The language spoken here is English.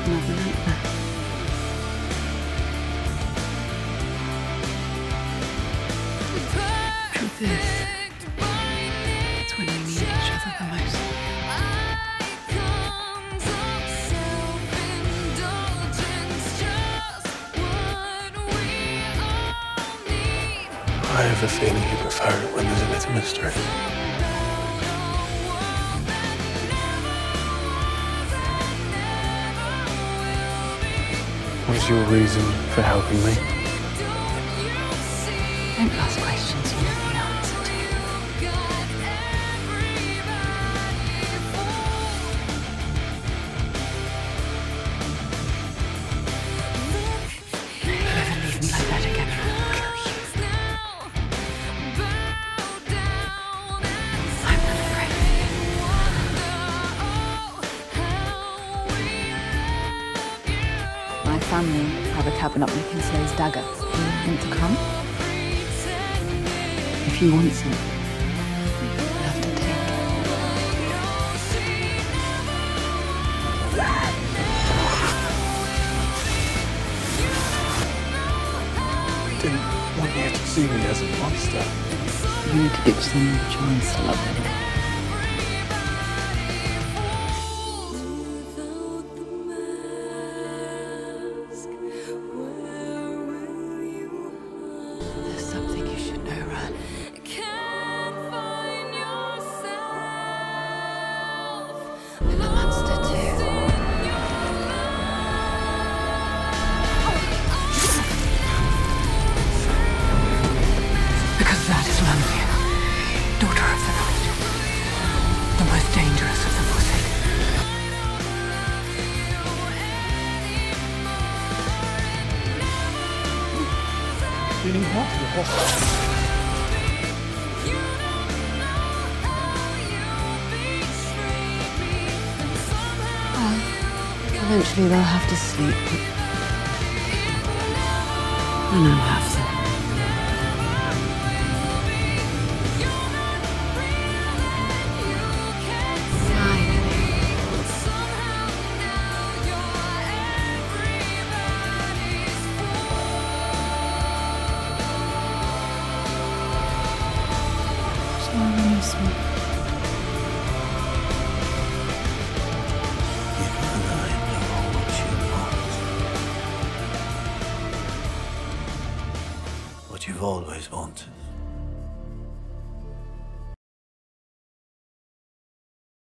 Truth is, it's when we need each other the most. I have a feeling you prefer it when there's a little mystery. What's your reason for helping me? Family have a cabin up Slow's dagger. Do you want to come? If you want some, you'll have to take it. Didn't want you to see me as a monster. You need to give someone a chance to love them. Because that is Lanfear, daughter of the night, the most dangerous of the Forsaken. Hot. Eventually they'll have to sleep. And I'll have them. Smile when you you've always wanted.